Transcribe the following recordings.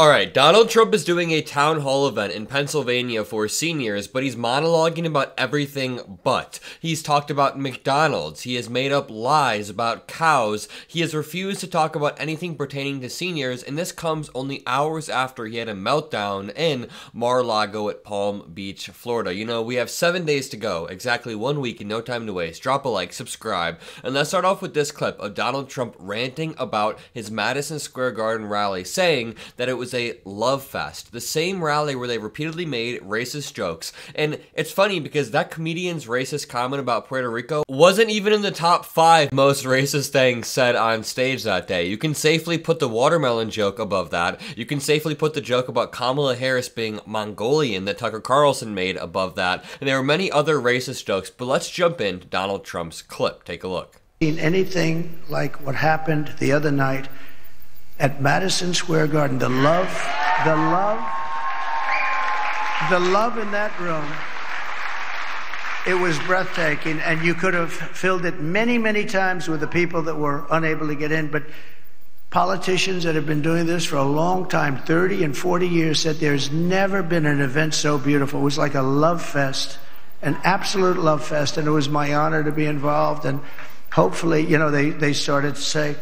All right, Donald Trump is doing a town hall event in Pennsylvania for seniors, but he's monologuing about everything but. He's talked about McDonald's. He has made up lies about cows. He has refused to talk about anything pertaining to seniors, and this comes only hours after he had a meltdown in Mar-a-Lago at Palm Beach, Florida. You know, we have seven days to go, exactly one week and no time to waste. Drop a like, subscribe, and let's start off with this clip of Donald Trump ranting about his Madison Square Garden rally, saying that it was was a love fest, the same rally where they repeatedly made racist jokes. And it's funny because that comedian's racist comment about Puerto Rico wasn't even in the top five most racist things said on stage that day. You can safely put the watermelon joke above that. You can safely put the joke about Kamala Harris being Mongolian that Tucker Carlson made above that. And there are many other racist jokes, but let's jump into Donald Trump's clip. Take a look. Anything like what happened the other night at Madison Square Garden. The love, the love, the love in that room. It was breathtaking, and you could have filled it many, many times with the people that were unable to get in. But politicians that have been doing this for a long time 30 and 40 years said there's never been an event so beautiful. It was like a love fest, an absolute love fest, and it was my honor to be involved. And hopefully, you know, they, they started to say,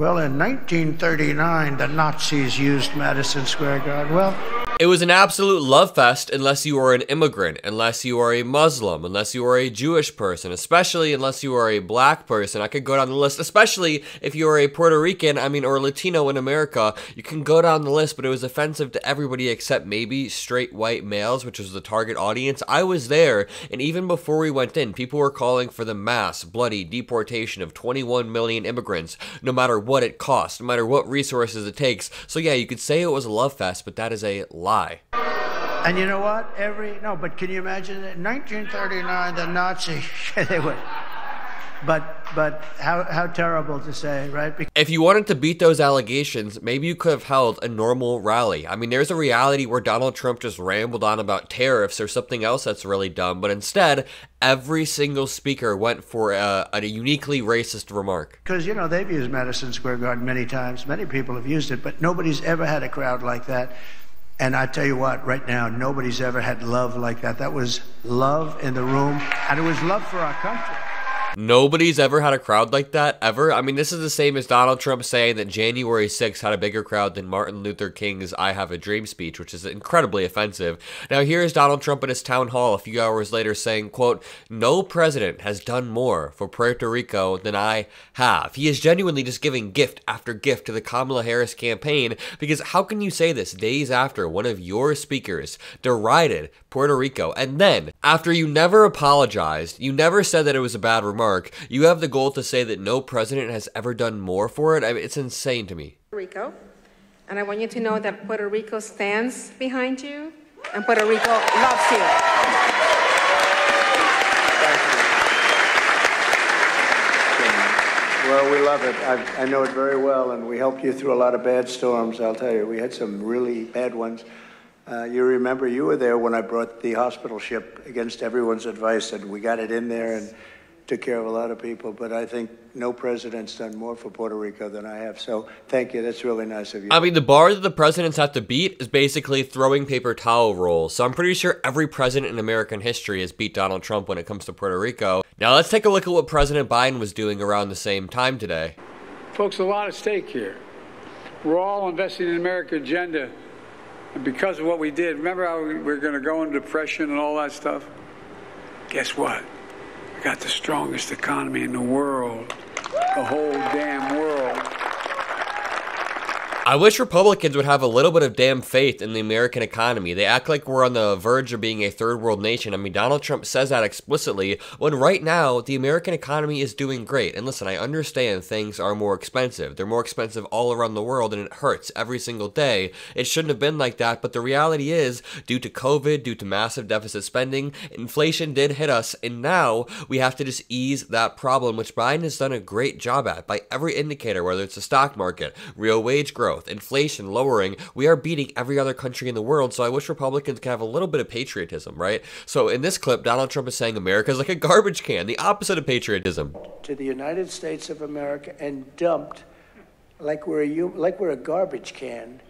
well, in 1939, the Nazis used Madison Square Garden. Well, it was an absolute love fest unless you are an immigrant, unless you are a Muslim, unless you are a Jewish person, especially unless you are a black person. I could go down the list, especially if you are a Puerto Rican, I mean, or Latino in America. You can go down the list, but it was offensive to everybody except maybe straight white males, which was the target audience. I was there, and even before we went in, people were calling for the mass, bloody deportation of 21 million immigrants, no matter what it costs, no matter what resources it takes. So yeah, you could say it was a love fest, but that is a lie lie. And you know what? Every no, but can you imagine it? 1939, the Nazi they would. But but how how terrible to say, right? Because if you wanted to beat those allegations, maybe you could have held a normal rally. I mean, there's a reality where Donald Trump just rambled on about tariffs or something else that's really dumb, but instead, every single speaker went for a, a uniquely racist remark. Because you know they've used Madison Square Garden many times. Many people have used it, but nobody's ever had a crowd like that. And I tell you what, right now, nobody's ever had love like that. That was love in the room, and it was love for our country. Nobody's ever had a crowd like that, ever. I mean, this is the same as Donald Trump saying that January 6th had a bigger crowd than Martin Luther King's I Have a Dream speech, which is incredibly offensive. Now, here's Donald Trump in his town hall a few hours later saying, quote, No president has done more for Puerto Rico than I have. He is genuinely just giving gift after gift to the Kamala Harris campaign because how can you say this days after one of your speakers derided Puerto Rico and then, after you never apologized, you never said that it was a bad remark, you have the goal to say that no president has ever done more for it. I mean, it's insane to me. Puerto Rico, and I want you to know that Puerto Rico stands behind you, and Puerto Rico loves you. Well, we love it. I, I, know it very well, and we helped you through a lot of bad storms, I'll tell you. We had some really bad ones. Uh, you remember you were there when I brought the hospital ship against everyone's advice, and we got it in there, and took care of a lot of people, but I think no president's done more for Puerto Rico than I have. So thank you. That's really nice of you. I mean, the bar that the presidents have to beat is basically throwing paper towel rolls. So I'm pretty sure every president in American history has beat Donald Trump when it comes to Puerto Rico. Now let's take a look at what President Biden was doing around the same time today. Folks, a lot at stake here. We're all investing in American agenda. And because of what we did, remember how we were going to go into depression and all that stuff? Guess what? We got the strongest economy in the world, the whole damn world. I wish Republicans would have a little bit of damn faith in the American economy. They act like we're on the verge of being a third world nation. I mean, Donald Trump says that explicitly when right now the American economy is doing great. And listen, I understand things are more expensive. They're more expensive all around the world and it hurts every single day. It shouldn't have been like that, but the reality is, due to COVID, due to massive deficit spending, inflation did hit us, and now we have to just ease that problem, which Biden has done a great job at by every indicator, whether it's the stock market, real wage growth growth, inflation lowering, we are beating every other country in the world. So I wish Republicans could have a little bit of patriotism, right? So in this clip, Donald Trump is saying America is like a garbage can, the opposite of patriotism. To the United States of America and dumped like we're a, like we're a garbage can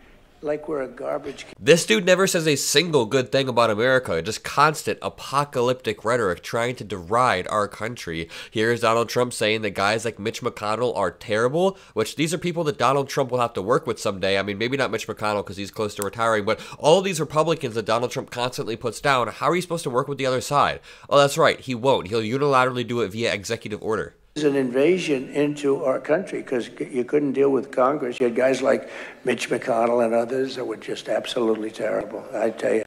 like we're a garbage. This dude never says a single good thing about America, just constant apocalyptic rhetoric trying to deride our country. Here's Donald Trump saying that guys like Mitch McConnell are terrible, which these are people that Donald Trump will have to work with someday. I mean, maybe not Mitch McConnell because he's close to retiring, but all these Republicans that Donald Trump constantly puts down, how are you supposed to work with the other side? Oh, that's right, he won't. He'll unilaterally do it via executive order is an invasion into our country because you couldn't deal with Congress. You had guys like Mitch McConnell and others that were just absolutely terrible. I tell you.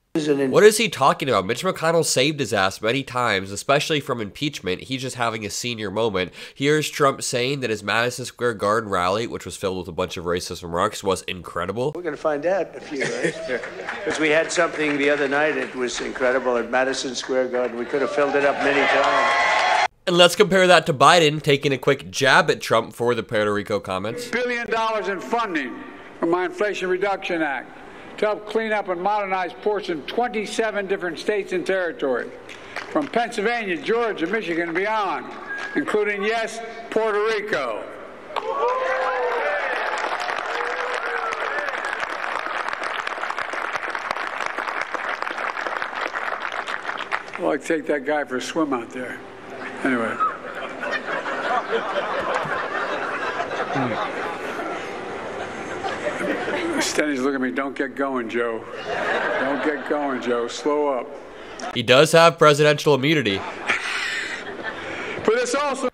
What is he talking about? Mitch McConnell saved his ass many times, especially from impeachment. He's just having a senior moment. Here's Trump saying that his Madison Square Garden rally, which was filled with a bunch of racist remarks, was incredible. We're going to find out in a few days. Because we had something the other night, it was incredible at Madison Square Garden. We could have filled it up many times. And let's compare that to Biden taking a quick jab at Trump for the Puerto Rico comments. Billion dollars in funding for my Inflation Reduction Act to help clean up and modernize ports in 27 different states and territories, from Pennsylvania, Georgia, Michigan, and beyond, including, yes, Puerto Rico. Well, I take that guy for a swim out there. Anyway. Hmm. Stenny's looking at me. Don't get going, Joe. Don't get going, Joe. Slow up. He does have presidential immunity. but this also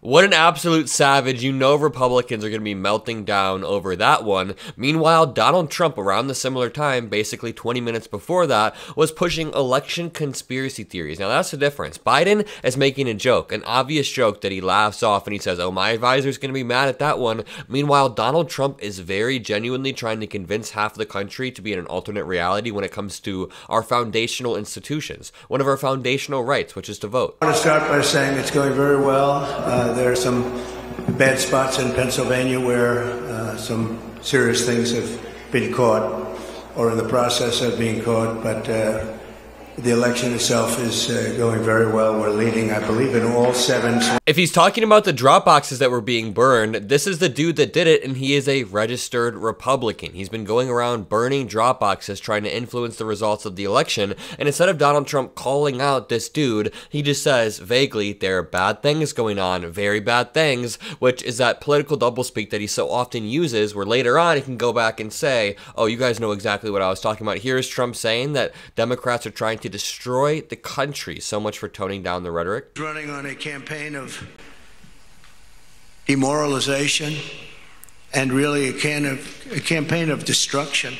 what an absolute savage. You know Republicans are going to be melting down over that one. Meanwhile, Donald Trump, around the similar time, basically 20 minutes before that, was pushing election conspiracy theories. Now, that's the difference. Biden is making a joke, an obvious joke that he laughs off and he says, oh, my advisor's going to be mad at that one. Meanwhile, Donald Trump is very genuinely trying to convince half the country to be in an alternate reality when it comes to our foundational institutions, one of our foundational rights, which is to vote. I want to start by saying it's going very well. Uh, there are some bad spots in Pennsylvania where uh, some serious things have been caught or in the process of being caught, but uh, the election itself is uh, going very well. We're leading, I believe, in all seven. If he's talking about the drop boxes that were being burned, this is the dude that did it, and he is a registered Republican. He's been going around burning drop boxes, trying to influence the results of the election. And instead of Donald Trump calling out this dude, he just says vaguely, there are bad things going on, very bad things, which is that political doublespeak that he so often uses, where later on he can go back and say, oh, you guys know exactly what I was talking about. Here's Trump saying that Democrats are trying to destroy the country. So much for toning down the rhetoric. Running on a campaign of demoralization and really a, can of, a campaign of destruction.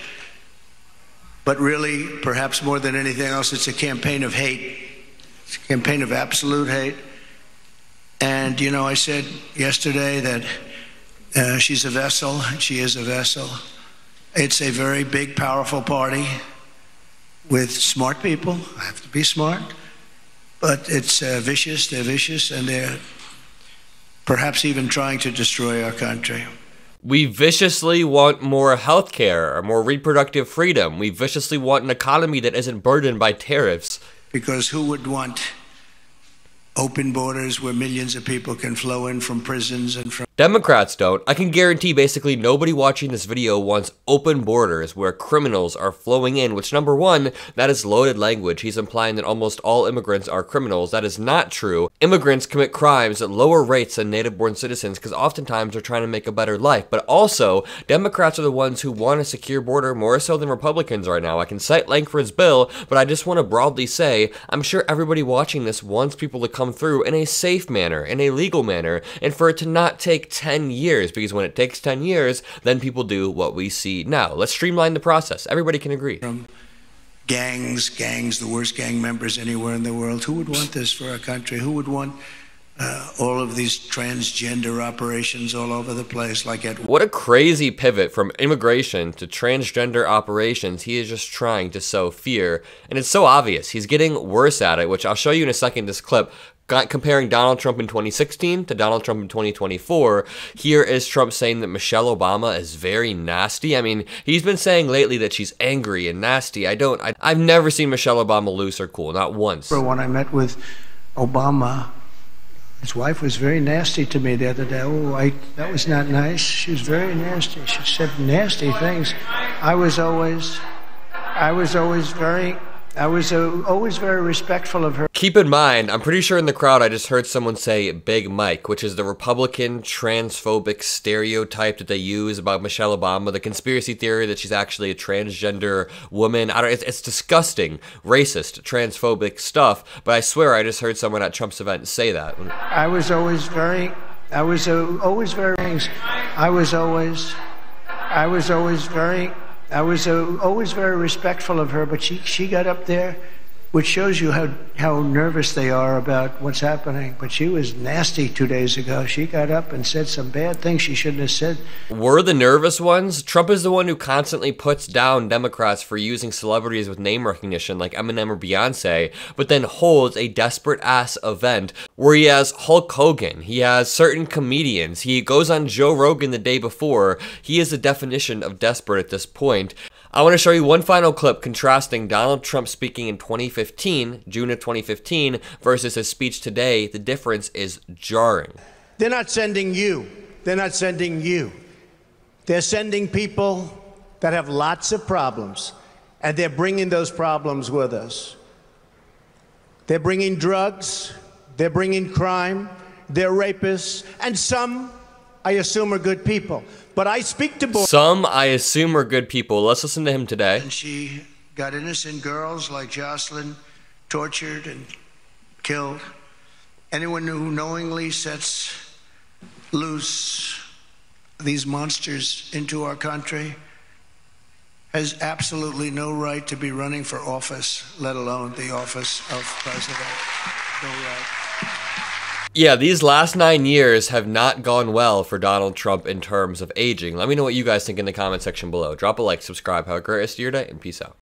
But really, perhaps more than anything else, it's a campaign of hate. It's a campaign of absolute hate. And, you know, I said yesterday that uh, she's a vessel, she is a vessel. It's a very big, powerful party with smart people. I have to be smart. But it's uh, vicious, they're vicious, and they're perhaps even trying to destroy our country. We viciously want more health care, more reproductive freedom. We viciously want an economy that isn't burdened by tariffs. Because who would want open borders where millions of people can flow in from prisons and from Democrats don't. I can guarantee basically nobody watching this video wants open borders where criminals are flowing in, which number one, that is loaded language. He's implying that almost all immigrants are criminals. That is not true. Immigrants commit crimes at lower rates than native born citizens because oftentimes they're trying to make a better life. But also, Democrats are the ones who want a secure border more so than Republicans right now. I can cite Lankford's bill, but I just want to broadly say I'm sure everybody watching this wants people to come through in a safe manner, in a legal manner, and for it to not take 10 years because when it takes 10 years, then people do what we see now. Let's streamline the process. Everybody can agree. From gangs, gangs, the worst gang members anywhere in the world. Who would want this for our country? Who would want uh, all of these transgender operations all over the place like at what a crazy pivot from immigration to transgender operations he is just trying to sow fear and it's so obvious he's getting worse at it which i'll show you in a second this clip comparing Donald Trump in 2016 to Donald Trump in 2024, here is Trump saying that Michelle Obama is very nasty. I mean, he's been saying lately that she's angry and nasty. I don't, I, have never seen Michelle Obama loose or cool, not once. When I met with Obama His wife was very nasty to me the other day. Oh, I, that was not nice. She was very nasty. She said nasty things. I was always, I was always very I was uh, always very respectful of her. Keep in mind, I'm pretty sure in the crowd I just heard someone say Big Mike, which is the Republican transphobic stereotype that they use about Michelle Obama, the conspiracy theory that she's actually a transgender woman. I don't, it's, it's disgusting, racist, transphobic stuff, but I swear I just heard someone at Trump's event say that. I was always very, I was uh, always very, I was always, I was always very I was uh, always very respectful of her, but she, she got up there, which shows you how, how nervous they are about what's happening. But she was nasty two days ago. She got up and said some bad things she shouldn't have said. Were the nervous ones? Trump is the one who constantly puts down Democrats for using celebrities with name recognition like Eminem or Beyonce, but then holds a desperate ass event where he has Hulk Hogan, he has certain comedians, he goes on Joe Rogan the day before. He is the definition of desperate at this point. I want to show you one final clip contrasting Donald Trump speaking in 2015, June of 2015, versus his speech today. The difference is jarring. They're not sending you. They're not sending you. They're sending people that have lots of problems, and they're bringing those problems with us. They're bringing drugs, they're bringing crime, they're rapists, and some, I assume, are good people. But I speak to boys. Some, I assume, are good people. Let's listen to him today. And she got innocent girls like Jocelyn tortured and killed. Anyone who knowingly sets loose these monsters into our country has absolutely no right to be running for office, let alone the office of president. No right. Yeah, these last nine years have not gone well for Donald Trump in terms of aging. Let me know what you guys think in the comment section below. Drop a like, subscribe, have a great rest of your day, and peace out.